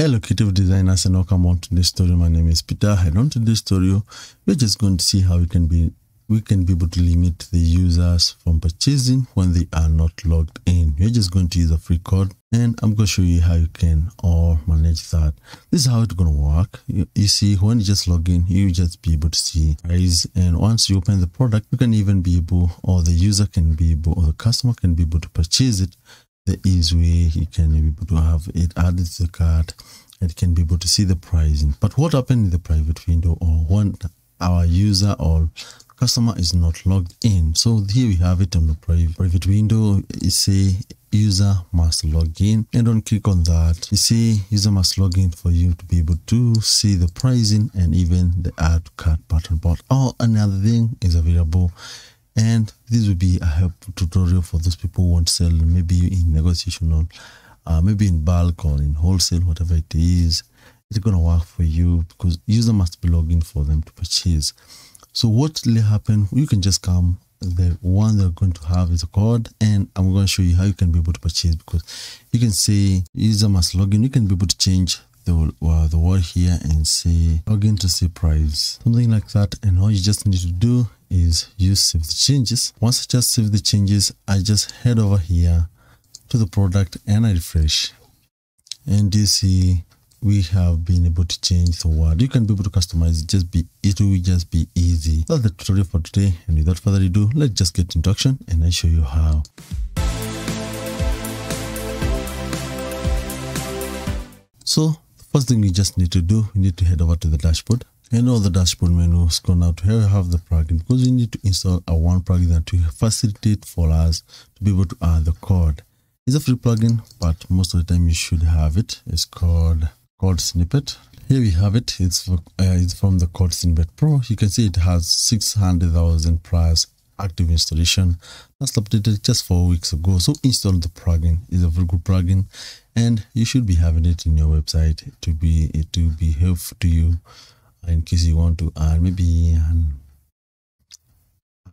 Hello creative designers and welcome on to this story. My name is Peter and on to this story we're just going to see how we can be we can be able to limit the users from purchasing when they are not logged in. We're just going to use a free code and I'm going to show you how you can or manage that. This is how it's going to work. You, you see when you just log in you just be able to see price and once you open the product you can even be able or the user can be able or the customer can be able to purchase it the easy way you can be able to have it added to the cart and can be able to see the pricing. But what happened in the private window or when our user or customer is not logged in? So here we have it on the private window. You say user must log in and don't click on that. You see user must log in for you to be able to see the pricing and even the add to cart button. But all another thing is available and this will be a helpful tutorial for those people who want to sell maybe in negotiation or uh, maybe in bulk or in wholesale whatever it is. It's going to work for you because user must be logged in for them to purchase. So what will happen you can just come the one they're going to have is a code and i'm going to show you how you can be able to purchase because you can say user must log in. You can be able to change the, uh, the word here and say login to see price something like that. And all you just need to do is you save the changes. Once i just save the changes i just head over here to the product and i refresh. And you see we have been able to change the word you can be able to customize it. Just be it will just be easy. That's the tutorial for today. And without further ado let's just get into action and i show you how. So the first thing we just need to do we need to head over to the dashboard and all the dashboard menu scroll now to here we have the plugin because we need to install a one plugin to facilitate for us to be able to add the code. It's a free plugin but most of the time you should have it. It's called code snippet. Here we have it. It's for, uh, it's from the code snippet pro. You can see it has 600,000 plus active installation. That's updated just four weeks ago. So install the plugin. It's a very good plugin and you should be having it in your website to be to be helpful to you in case you want to add maybe an,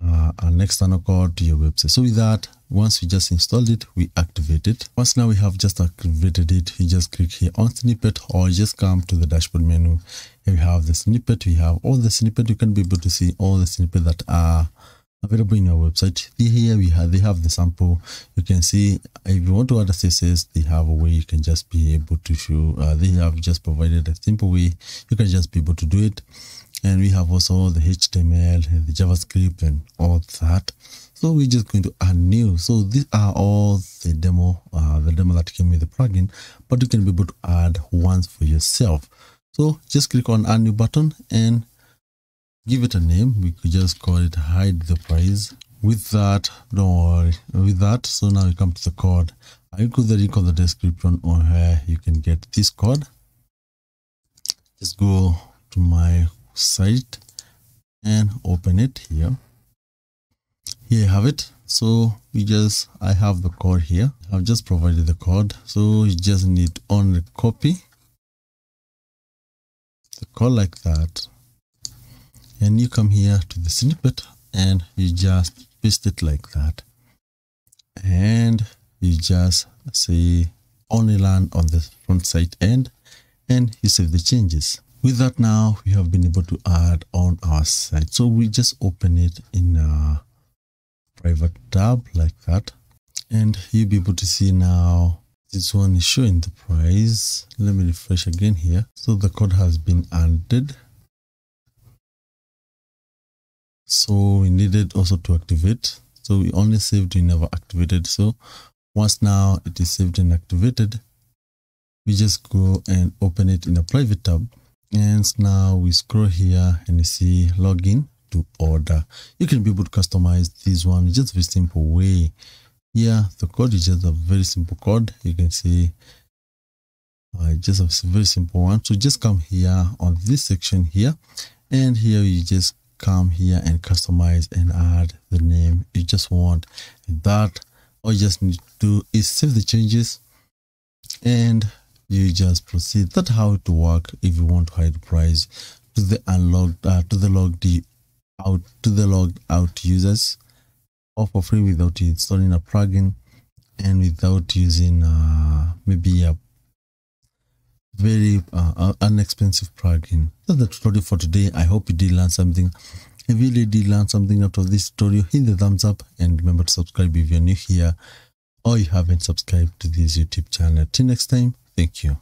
uh, an external code to your website. So with that once we just installed it we activate it. Once now we have just activated it you just click here on snippet or just come to the dashboard menu. Here we have the snippet we have all the snippet. You can be able to see all the snippet that are available in your website. Here we have they have the sample. You can see if you want to add css they have a way you can just be able to show uh, they have just provided a simple way you can just be able to do it. And we have also the html the javascript and all that. So we're just going to add new. So these are all the demo uh, the demo that came with the plugin but you can be able to add ones for yourself. So just click on add new button and give it a name. We could just call it hide the price with that don't worry. With that so now you come to the code i include the link on the description on where you can get this code just go to my site and open it here. Here you have it. So we just i have the code here. I've just provided the code so you just need only copy the code like that and you come here to the snippet and you just paste it like that. And you just say only land on the front side end and you save the changes. With that now we have been able to add on our site. So we just open it in a private tab like that. And you'll be able to see now this one is showing the price. Let me refresh again here. So the code has been added so we needed also to activate. So we only saved we never activated. So once now it is saved and activated we just go and open it in a private tab. And now we scroll here and you see login to order. You can be able to customize this one just very simple way. Here the code is just a very simple code. You can see uh, just a very simple one. So just come here on this section here. And here you just come here and customize and add the name you just want. That all you just need to do is save the changes and you just proceed. That's how it work if you want to hide price to the unlocked uh, to the logged out to the logged out users. All for free without installing a plugin and without using uh, maybe a very uh, inexpensive plugin. That's the tutorial for today. I hope you did learn something. If you really did learn something out of this tutorial, hit the thumbs up and remember to subscribe if you're new here or you haven't subscribed to this YouTube channel. Till next time, thank you.